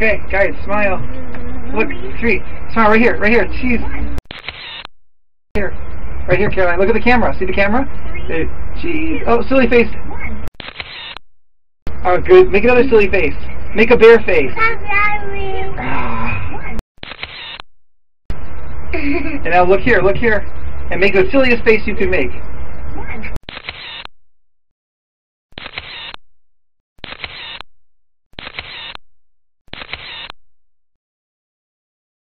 Okay, guys, smile. Look, sweet. Smile right here, right here. Cheese. Right Here. Right here, Caroline. Look at the camera. See the camera? Cheese. Oh, silly face. Oh, good. Make another silly face. Make a bear face. Ah. And now look here, look here. And make the silliest face you can make.